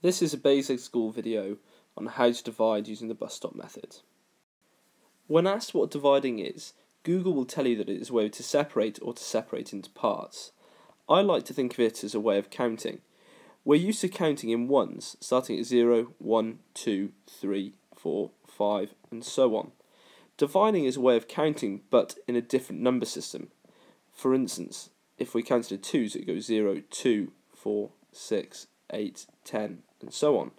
This is a Bassaleg school video on how to divide using the bus stop method. When asked what dividing is, Google will tell you that it is a way to separate or to separate into parts. I like to think of it as a way of counting. We're used to counting in ones, starting at 0, 1, 2, 3, 4, 5, and so on. Dividing is a way of counting, but in a different number system. For instance, if we counted in twos, it goes 0, 2, 4, 6, 8, 10, and so on.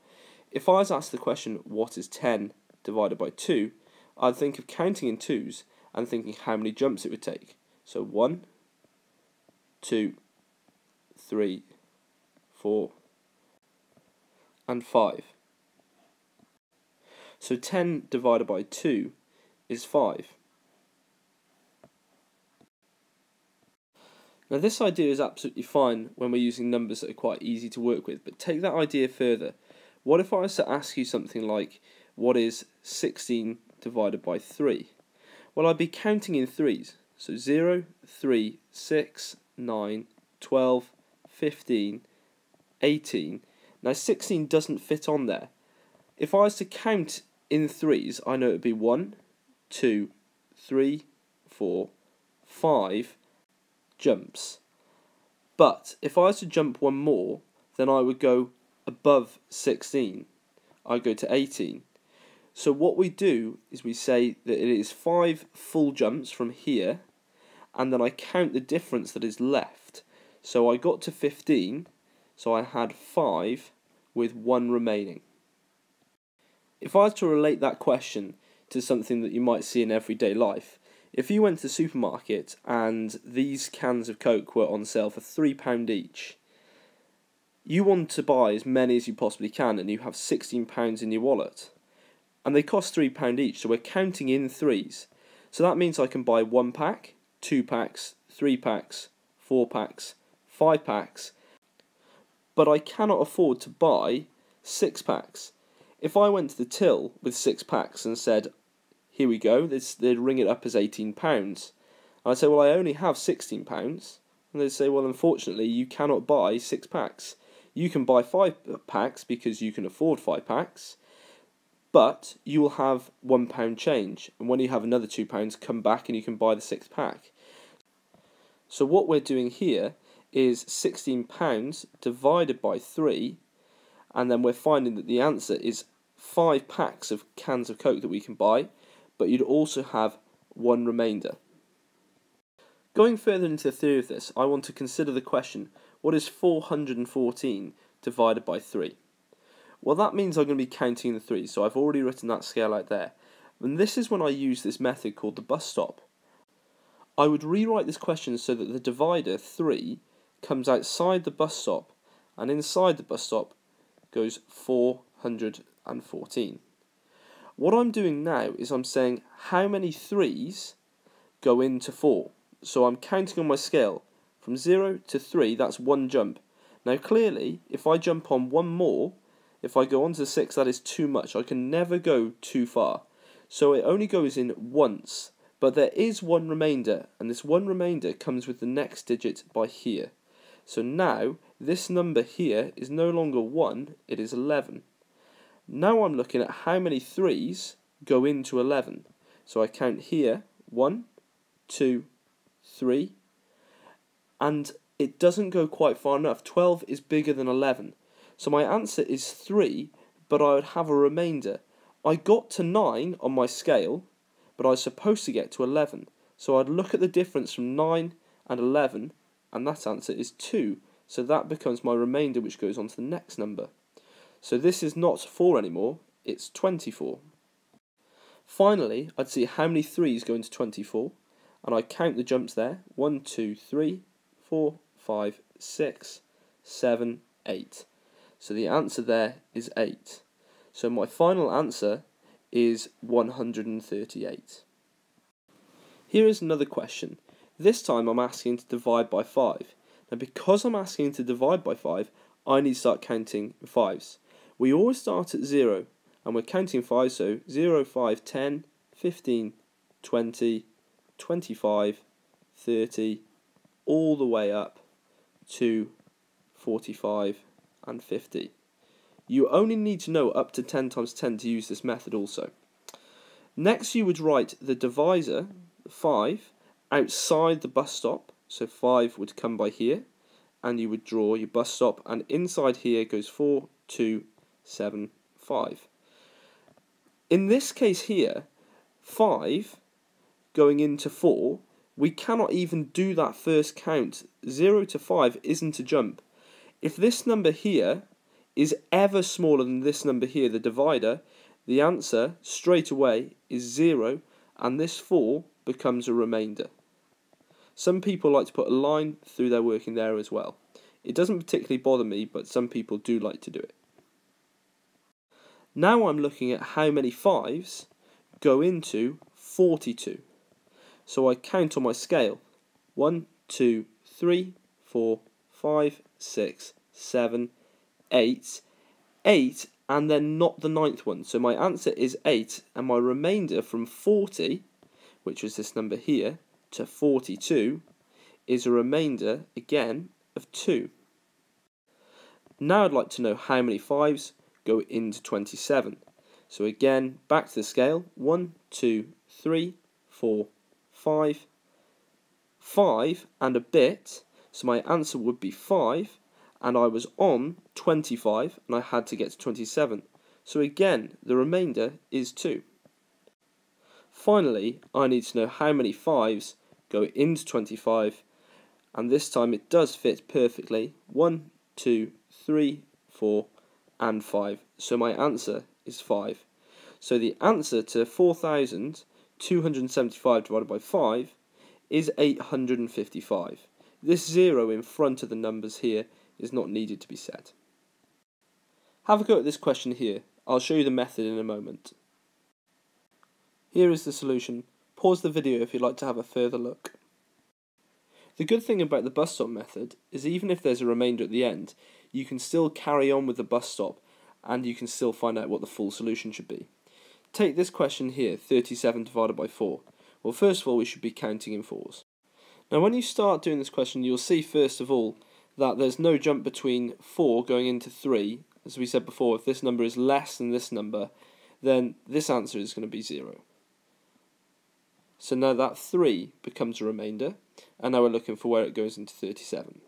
If I was asked the question, what is 10 divided by 2, I'd think of counting in twos and thinking how many jumps it would take. So 1, 2, 3, 4, and 5. So 10 divided by 2 is 5. Now this idea is absolutely fine when we're using numbers that are quite easy to work with, but take that idea further. What if I was to ask you something like, what is 16 divided by 3? Well, I'd be counting in threes. So 0, 3, 6, 9, 12, 15, 18. Now 16 doesn't fit on there. If I was to count in threes, I know it would be 1, 2, 3, 4, 5, jumps. But if I was to jump one more, then I would go above 16. I go to 18. So what we do is we say that it is 5 full jumps from here, and then I count the difference that is left. So I got to 15, so I had 5 with 1 remaining. If I was to relate that question to something that you might see in everyday life, if you went to the supermarket and these cans of Coke were on sale for £3 each, you want to buy as many as you possibly can and you have £16 in your wallet. And they cost £3 each, so we're counting in threes. So that means I can buy one pack, two packs, three packs, four packs, five packs, but I cannot afford to buy six packs. If I went to the till with six packs and said, here we go, they'd ring it up as £18. And I'd say, well, I only have £16. And they'd say, well, unfortunately, you cannot buy six packs. You can buy five packs because you can afford five packs, but you will have one pound change. And when you have another two pounds, come back and you can buy the sixth pack. So what we're doing here is £16 divided by 3, and then we're finding that the answer is 5 packs of cans of Coke that we can buy, but you'd also have one remainder. Going further into the theory of this, I want to consider the question, what is 414 divided by 3? Well, that means I'm going to be counting the 3, so I've already written that scale out there. And this is when I use this method called the bus stop. I would rewrite this question so that the divider, 3, comes outside the bus stop, and inside the bus stop goes 414. What I'm doing now is I'm saying how many threes go into 4. So I'm counting on my scale from 0 to 3, that's one jump. Now clearly, if I jump on one more, if I go on to 6, that is too much. I can never go too far. So it only goes in once, but there is one remainder, and this one remainder comes with the next digit by here. So now, this number here is no longer 1, it is 11. Now I'm looking at how many 3's go into 11. So I count here, 1, 2, 3, and it doesn't go quite far enough. 12 is bigger than 11. So my answer is 3, but I would have a remainder. I got to 9 on my scale, but I was supposed to get to 11. So I'd look at the difference from 9 and 11, and that answer is 2. So that becomes my remainder, which goes on to the next number. So this is not 4 anymore, it's 24. Finally, I'd see how many 3's go into 24, and I count the jumps there. 1, 2, 3, 4, 5, 6, 7, 8. So the answer there is 8. So my final answer is 138. Here is another question. This time I'm asking to divide by 5. Now because I'm asking to divide by 5, I need to start counting 5's. We always start at 0, and we're counting 5, so 0, 5, 10, 15, 20, 25, 30, all the way up to 45 and 50. You only need to know up to 10 times 10 to use this method also. Next you would write the divisor, 5, outside the bus stop, so 5 would come by here, and you would draw your bus stop, and inside here goes 4, 2, 7, 5. In this case here, 5 going into 4, we cannot even do that first count. 0 to 5 isn't a jump. If this number here is ever smaller than this number here, the divider, the answer straight away is 0 and this 4 becomes a remainder. Some people like to put a line through their working there as well. It doesn't particularly bother me, but some people do like to do it. Now I'm looking at how many 5s go into 42. So I count on my scale. 1, 2, 3, 4, 5, 6, 7, 8. 8 and then not the ninth one. So my answer is 8 and my remainder from 40, which was this number here, to 42 is a remainder, again, of 2. Now I'd like to know how many 5s go into 27. So again, back to the scale, 1, 2, 3, 4, 5, 5 and a bit, so my answer would be 5, and I was on 25 and I had to get to 27. So again, the remainder is 2. Finally, I need to know how many 5s go into 25 and this time it does fit perfectly. 1, 2, 3, 4 and 5. So my answer is 5. So the answer to 4,275 divided by 5 is 855. This 0 in front of the numbers here is not needed to be said. Have a go at this question here. I'll show you the method in a moment. Here is the solution. Pause the video if you'd like to have a further look. The good thing about the bus stop method is even if there's a remainder at the end, you can still carry on with the bus stop and you can still find out what the full solution should be. Take this question here, 37 divided by 4. Well, first of all, we should be counting in fours. Now, when you start doing this question, you'll see, first of all, that there's no jump between 4 going into 3. As we said before, if this number is less than this number, then this answer is going to be 0. So now that 3 becomes a remainder, and now we're looking for where it goes into 37.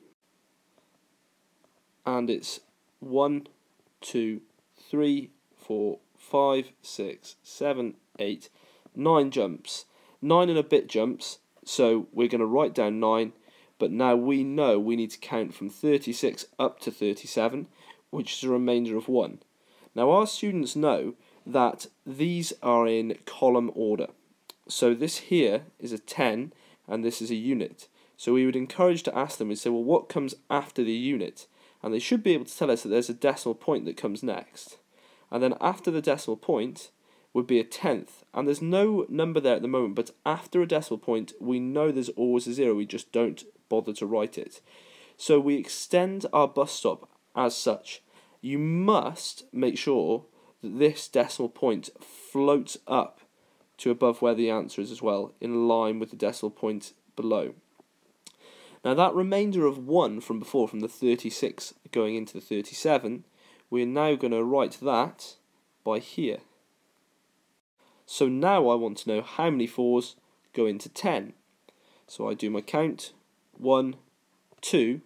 And it's 1, 2, 3, 4, 5, 6, 7, 8, 9 jumps. 9 and a bit jumps, so we're going to write down 9 but now we know we need to count from 36 up to 37, which is a remainder of 1. Now our students know that these are in column order. So this here is a 10 and this is a unit. So we would encourage to ask them and say, well, what comes after the unit? And they should be able to tell us that there's a decimal point that comes next. And then after the decimal point would be a tenth. And there's no number there at the moment, but after a decimal point, we know there's always a zero. We just don't bother to write it. So we extend our bus stop as such. You must make sure that this decimal point floats up to above where the answer is as well, in line with the decimal point below. Now that remainder of 1 from before, from the 36 going into the 37, we're now going to write that by here. So now I want to know how many 4s go into 10. So I do my count, one, two,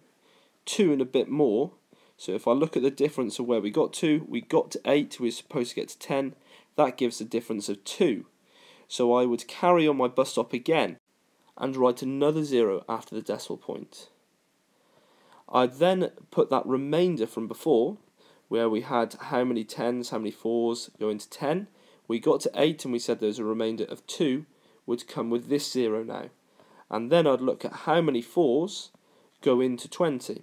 two and a bit more. So if I look at the difference of where we got to, we got to 8, we are supposed to get to 10. That gives a difference of 2. So I would carry on my bus stop again and write another 0 after the decimal point. I'd then put that remainder from before, where we had how many 10s, how many 4s go into 10. We got to 8 and we said there's a remainder of 2, would come with this 0 now and then I'd look at how many 4s go into 20.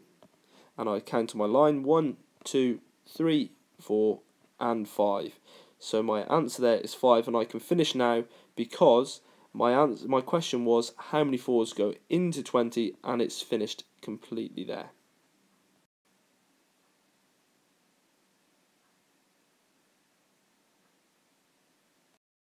And I'd count on my line 1, 2, 3, 4, and 5. So my answer there is 5, and I can finish now because my answer, my question was how many 4s go into 20, and it's finished completely there.